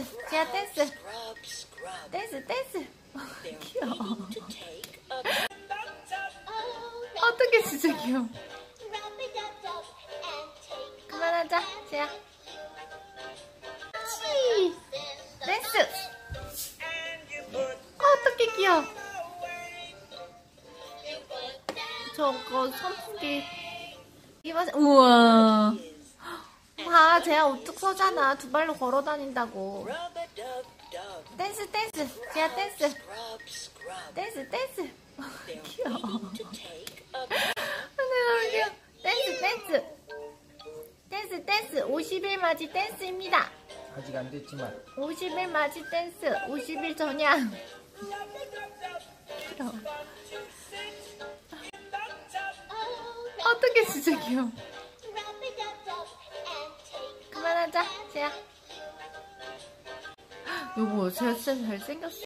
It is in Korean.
댄스 재하 댄스. 댄스 댄스. 귀여워. 어떻게 진짜 귀여워. 그만하자 재하 치 댄스. 어떻게 귀여워. 저거 선풍기. 이봐 우와 봐 쟤야 우뚝 서잖아. 두 발로 걸어 다닌다고. 댄스 댄스. 재하 댄스. 댄스 댄스. 귀여워 근데 너무 귀여워 댄스 댄스. 댄스 댄스. 50일 맞이 댄스입니다. 아직 안 됐지만. 50일 맞이 댄스. 50일 전야. 귀여워. 어떻게 진짜 귀여워 그만하자 지아. 여보 쟤 진짜 잘생겼어